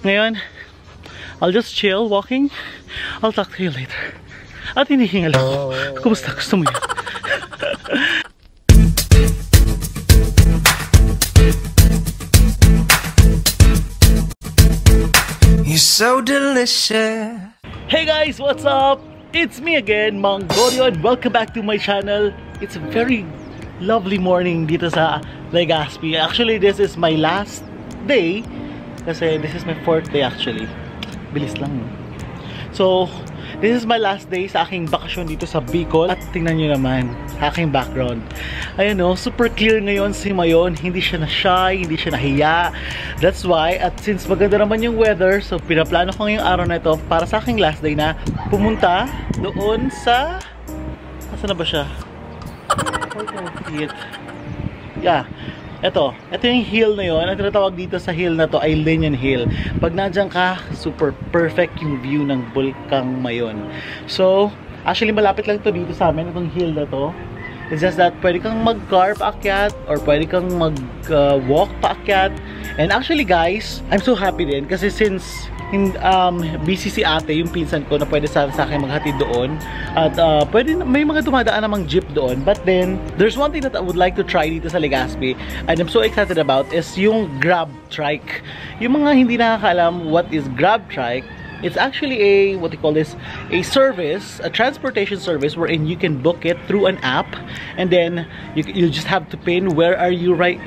Ngayon, I'll just chill walking. I'll talk to you later. At hinihingal ako. Kumusta? Gusto mo yun? You're so delicious. Hey guys, what's up? It's me again, Mongorio, and welcome back to my channel. It's a very lovely morning dito sa Legazpi. Actually, this is my last day kasi this is my fourth day actually. Bilis lang. So, this is my last day sa aking bakasyon dito sa Bicol. At tingnan nyo naman, aking background. Ayan no, super clear ngayon si Mayon. Hindi siya na shy, hindi siya nahiya. That's why, at since maganda naman yung weather, so pinaplano ko ngayong araw na ito para sa aking last day na pumunta doon sa... Nasaan na ba siya? Yeah. Ito, ito yung hill na yon. Ang tinatawag dito sa hill na to ay Linian Hill. Pag nandiyan ka, super perfect yung view ng Bulkang Mayon. So, actually malapit lang to dito sa amin, itong hill na to. It's just that pwede kang mag-car paakyat or pwede kang mag-walk paakyat. And actually guys, I'm so happy din kasi since in, um, busy si ate, yung pinsan ko na pwede sa, sa akin maghatid doon. At uh, pwede, may mga dumadaan namang jeep doon. But then, there's one thing that I would like to try dito sa Legazpi and I'm so excited about is yung Grab Trike. Yung mga hindi nakakaalam what is Grab Trike, It's actually a, what they call this, a service, a transportation service wherein you can book it through an app and then you, you just have to pin where are you right,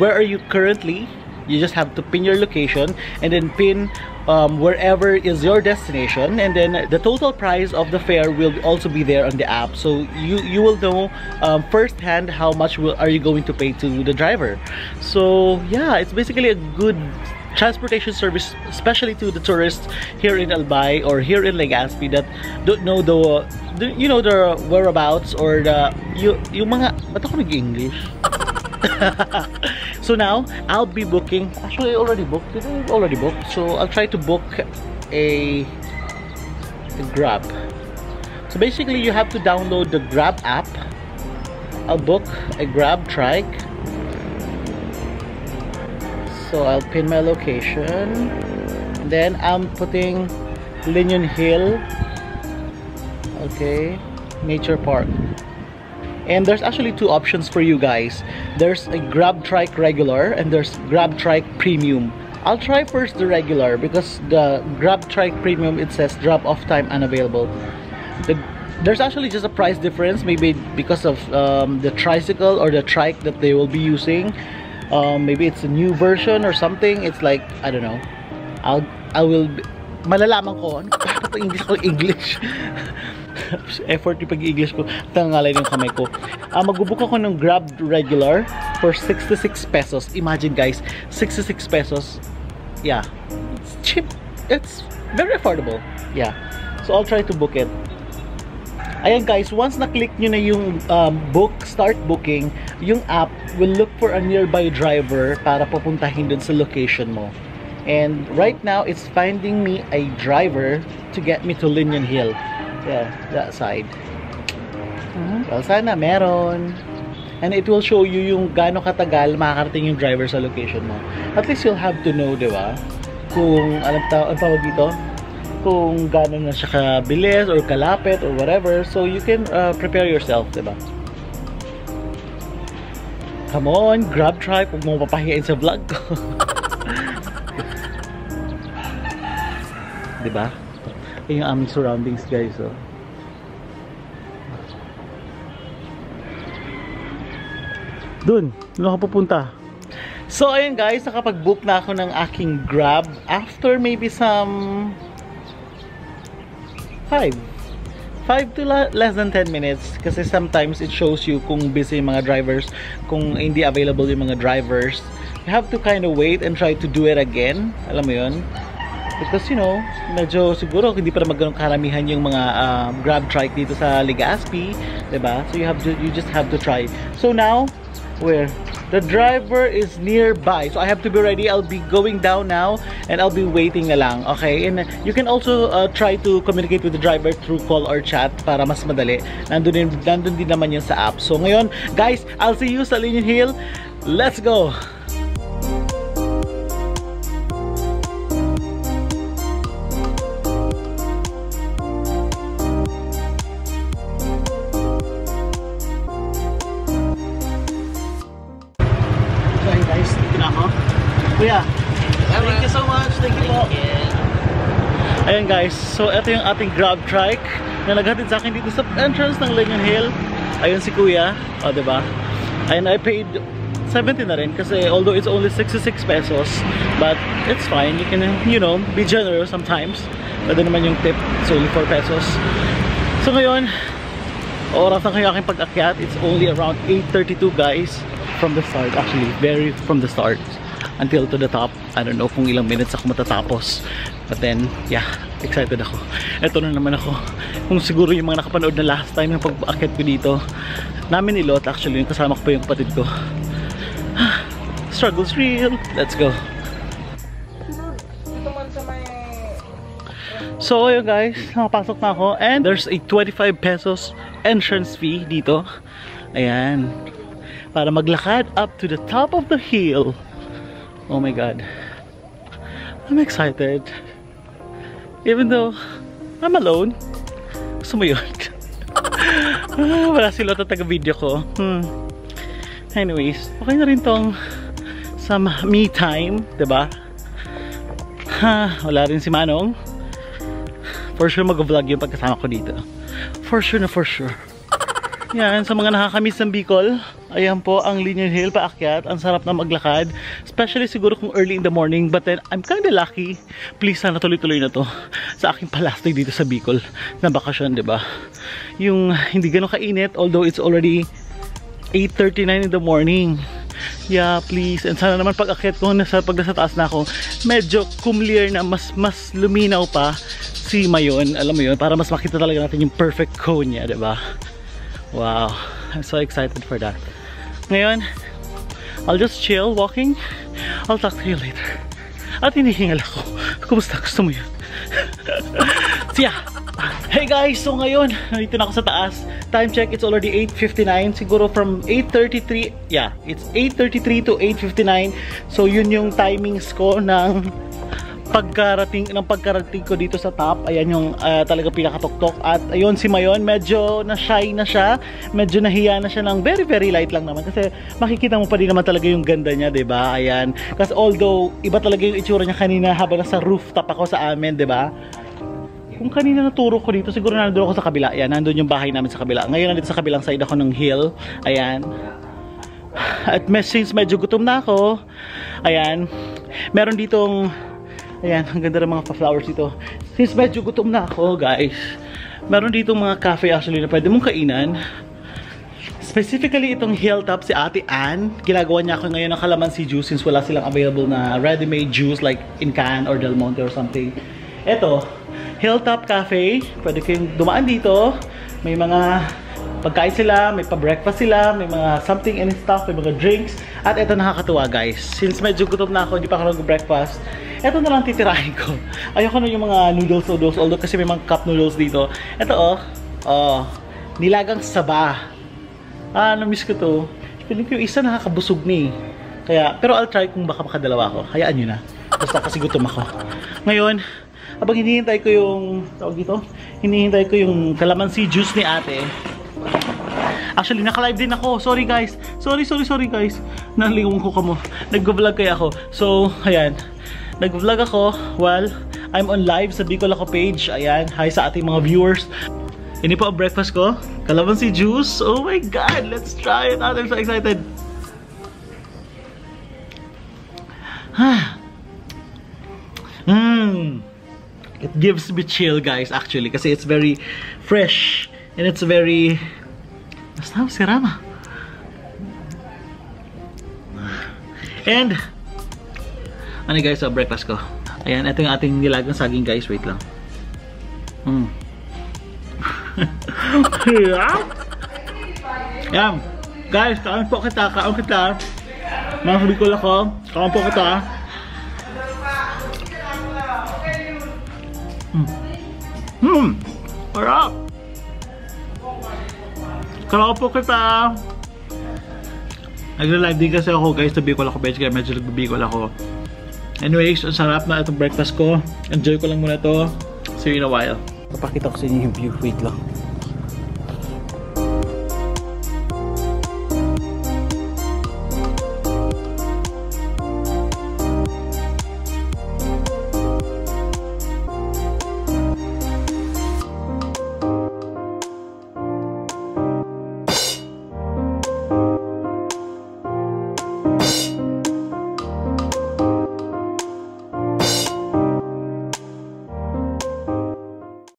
where are you currently you just have to pin your location and then pin um, wherever is your destination. And then the total price of the fare will also be there on the app. So you you will know um, firsthand how much will are you going to pay to the driver. So yeah it's basically a good transportation service especially to the tourists here in Albay or here in Legazpi that don't know the, the you know the whereabouts or the you, yung mga ba't ako nag-English so now I'll be booking. Actually I already booked. I already booked. So I'll try to book a, a grab. So basically you have to download the grab app. I'll book a grab trike. So I'll pin my location. Then I'm putting Linion Hill. Okay. Nature park and there's actually two options for you guys. There's a grab trike regular and there's grab trike premium. I'll try first the regular because the grab trike premium it says drop off time unavailable. The, there's actually just a price difference maybe because of um, the tricycle or the trike that they will be using. Um, maybe it's a new version or something. It's like I don't know. I'll I will malalaman ko English ko English effort yung pag-English ko. Tangalay yung kamay ko. Uh, magbubook ako ng Grab regular for 66 pesos. Imagine guys 66 pesos. Yeah. It's cheap. It's very affordable. Yeah. So I'll try to book it. Ayan guys, once na-click nyo na yung um, book, start booking, yung app will look for a nearby driver para papuntahin dun sa location mo. And right now, it's finding me a driver to get me to Linian Hill. Yeah, that side. Well, sana meron. And it will show you yung gaano katagal makakarating yung driver sa location mo. At least you'll have to know, di ba? Kung, alam ta ang tawag dito? Kung gaano na siya kabilis or kalapit or whatever. So, you can uh, prepare yourself, di ba? Come on, grab try. Huwag mo papahiyain sa vlog ko. di ba? Yung aming surroundings, guys, oh. Dun, doon ako pupunta. So, ayun guys, nakapag-book na ako ng aking Grab after maybe some 5 5 to less than 10 minutes kasi sometimes it shows you kung busy yung mga drivers kung hindi available yung mga drivers you have to kind of wait and try to do it again alam mo yun because you know medyo siguro hindi pa naman ganun karamihan yung mga uh, grab trike dito sa Legazpi ba so you have to you just have to try. So now where? The driver is nearby. So I have to be ready. I'll be going down now and I'll be waiting na lang okay? And you can also uh, try to communicate with the driver through call or chat para mas madali. Nandun din, nandun din naman yun sa app. So ngayon guys I'll see you sa Linian Hill. Let's go Kuya. Thank you so much. Thank you po. Ayan guys, so ito yung ating grab trike na naghatid sa akin dito sa entrance ng Lincoln Hill. Ayun si Kuya. O, oh, diba? And I paid 70 na rin kasi although it's only 66 pesos but it's fine you can you know be generous sometimes pwede naman yung tip it's only 4 pesos so ngayon oras na kayo aking pag-akyat it's only around 8.32 guys from the start actually very from the start until to the top. I don't know kung ilang minutes ako matatapos. But then, yeah, excited ako. Ito na naman ako. Kung siguro yung mga nakapanood na last time yung pag-akit ko dito, namin ilot actually, yung kasama ko pa yung kapatid ko. Struggle's real. Let's go. So ayun guys, nakapasok na ako and there's a 25 pesos entrance fee dito. Ayan. Para maglakad up to the top of the hill. Oh my god. I'm excited. Even though I'm alone. Gusto mo yun? ah, wala sila ito taga-video ko. Hmm. Anyways, okay na rin tong some me time, ba? Ha, wala rin si Manong. For sure mag-vlog yung pagkasama ko dito. For sure na for sure. Yan, sa mga nakakamiss ng Bicol, ayan po ang Linear Hill paakyat. Ang sarap na maglakad. Especially siguro kung early in the morning. But then, I'm kinda lucky. Please, sana tuloy-tuloy na to sa aking palastig dito sa Bicol na bakasyon, ba? Yung hindi ganun kainit, although it's already 8.39 in the morning. Yeah, please. And sana naman pag akit ko, nasa, pag nasa taas na ako, medyo clear na mas mas luminaw pa si Mayon. Alam mo yun, para mas makita talaga natin yung perfect cone niya, ba? Wow, I'm so excited for that. Ngayon, I'll just chill walking. I'll talk to you later. At hinihingal ako. Kumusta? Gusto mo yun? so yeah. Hey guys, so ngayon, nandito na ako sa taas. Time check, it's already 8.59. Siguro from 8.33, yeah, it's 8.33 to 8.59. So yun yung timings ko ng pagkarating ng pagkarating ko dito sa top ayan yung uh, talaga pinakatuktok at ayun si Mayon medyo na shy na siya. Medyo nahiya na siya ng very very light lang naman. Kasi makikita mo pa din naman talaga yung ganda niya 'di ba? Ayan. Kasi although iba talaga yung itsura niya kanina habang nasa rooftop ako sa amin 'di ba? Kung kanina naturo ko dito siguro nandoon ako sa kabila. Ayan nandoon yung bahay namin sa kabila. Ngayon nandito sa kabilang side ako ng hill. Ayan. At since medyo gutom na ako ayan meron ditong Ayan, ang ganda ng mga flowers dito. Since medyo gutom na ako, guys, meron dito mga cafe actually na pwede mong kainan. Specifically, itong Hilltop si Ate Ann. Ginagawa niya ako ngayon ng calamansi juice since wala silang available na ready-made juice like in can or Del Monte or something. Ito, Hilltop Cafe. Pwede kayong dumaan dito. May mga pagkain sila, may pa-breakfast sila, may mga something and stuff, may mga drinks. At ito nakakatuwa guys. Since medyo gutom na ako, hindi pa ako nag-breakfast, ito na lang titirahin ko. Ayoko na yung mga noodles noodles, although kasi may mga cup noodles dito. Ito oh, oh, nilagang saba. Ah, na-miss ko to. Feeling ko yung isa nakakabusog ni. Kaya, pero I'll try kung baka makadalawa ako. Hayaan nyo na. Basta kasi gutom ako. Ngayon, habang hinihintay ko yung, tawag dito, hinihintay ko yung calamansi juice ni ate, Actually, naka-live din ako. Sorry guys. Sorry, sorry, sorry guys. Naliwang ko kamo. Nag-vlog kaya ako. So, ayan. Nag-vlog ako while I'm on live sa Bicol ako page. Ayan. Hi sa ating mga viewers. Ini po ang breakfast ko. Calamansi juice. Oh my God. Let's try it. I'm so excited. Mmm. It gives me chill guys actually kasi it's very fresh and it's very Basta si Rama. And, ano guys, so breakfast ko. Ayan, ito yung ating nilagang saging guys. Wait lang. Mm. Yan. Guys, kaon po kita. Kaon kita. Mga Bicol ako. Kaon po kita. Hmm. Hmm. Sarap. Kala po kita. Nagla-live din kasi ako guys sa Bicol ako bench kaya medyo nag-Bicol ako. Anyways, ang sarap na itong breakfast ko. Enjoy ko lang muna to. See you in a while. Papakita ko sa inyo yung view. Wait lang.